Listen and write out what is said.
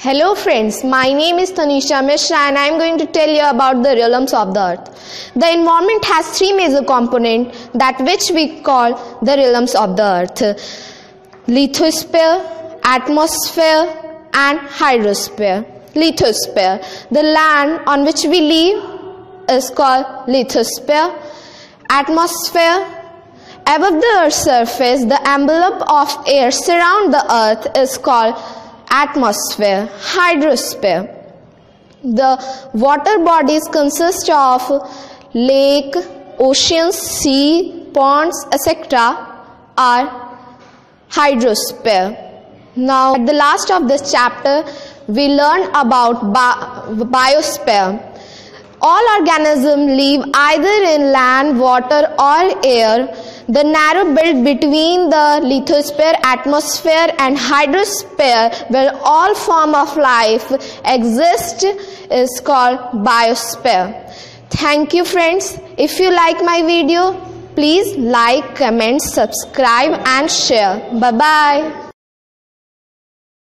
Hello friends, my name is Tanisha Mishra and I am going to tell you about the realms of the earth. The environment has three major components that which we call the realms of the earth. Lithosphere, atmosphere and hydrosphere. Lithosphere, the land on which we live is called lithosphere. Atmosphere, above the earth's surface, the envelope of air surround the earth is called atmosphere, hydrosphere. The water bodies consist of lake, oceans, sea, ponds, etc. are hydrosphere. Now, at the last of this chapter, we learn about bi- biosphere. All organisms live either in land, water, or air. The narrow belt between the lithosphere, atmosphere, and hydrosphere, where all form of life exist, is called biosphere. Thank you, friends. If you like my video, please like, comment, subscribe, and share. Bye bye.